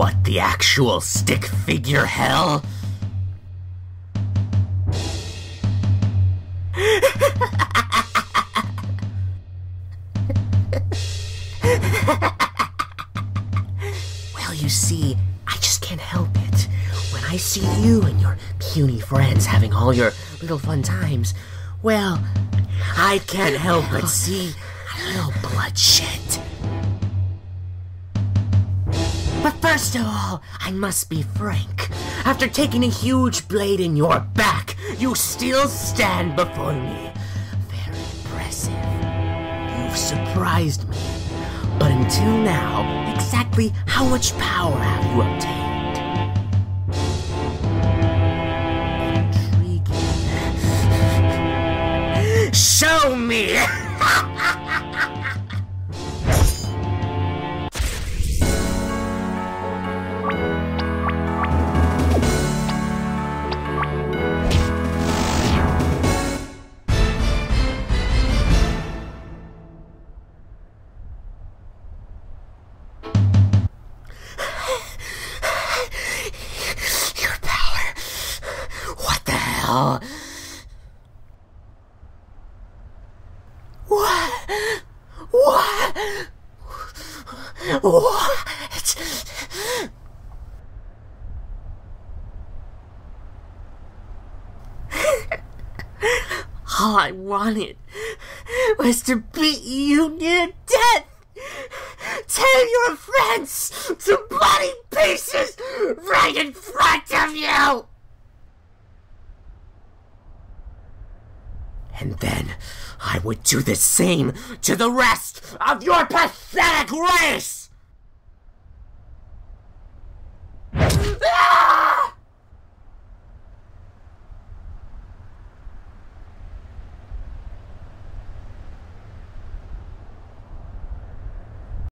What the actual stick figure hell? well, you see, I just can't help it. When I see you and your puny friends having all your little fun times, well, I can't help but see a little bloodshed. But first of all, I must be frank. After taking a huge blade in your back, you still stand before me. Very impressive. You've surprised me. But until now, exactly how much power have you obtained? Intriguing. Show me! What? What? What? What? All I wanted was to beat you near death. Tear your friends to bloody pieces right in front of you! And then I would do the same to the rest of your pathetic race!